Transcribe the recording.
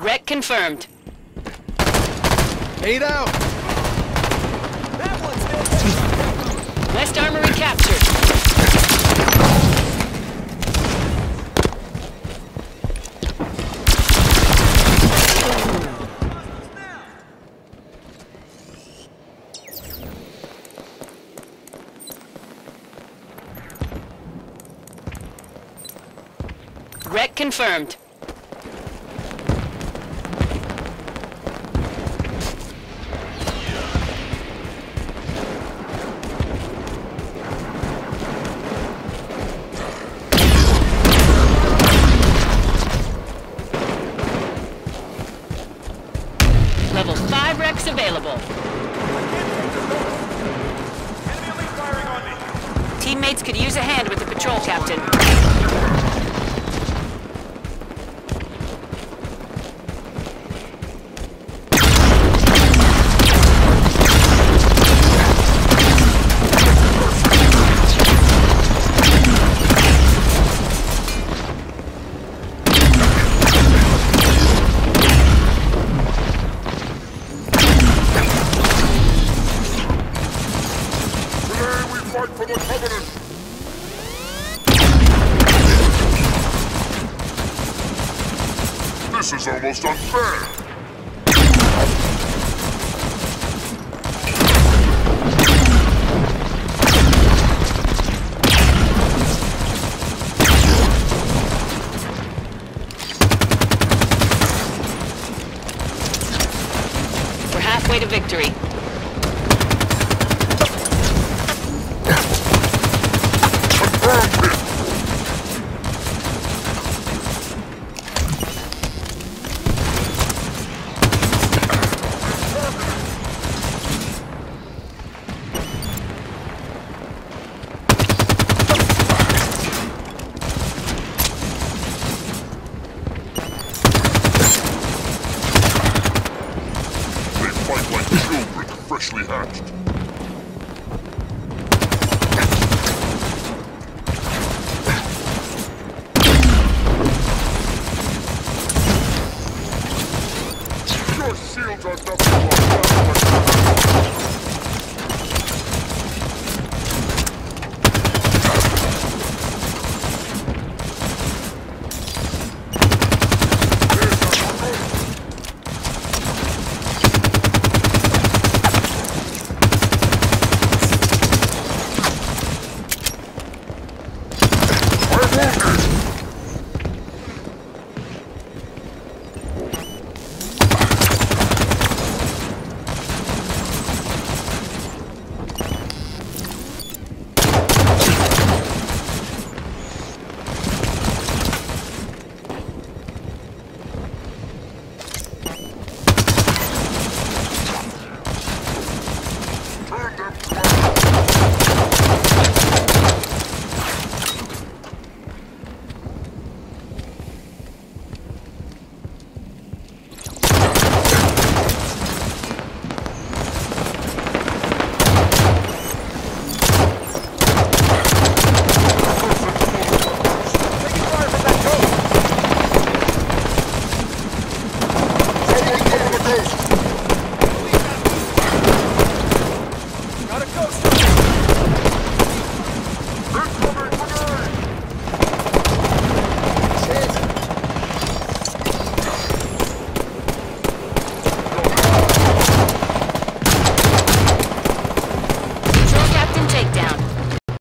Wreck confirmed. Eight out. That one's dead. West Armory captured. Wreck confirmed. Level 5 REQs available. Teammates could use a hand with the patrol captain. This is almost unfair! We're halfway to victory. hatched. Your shields are nothing but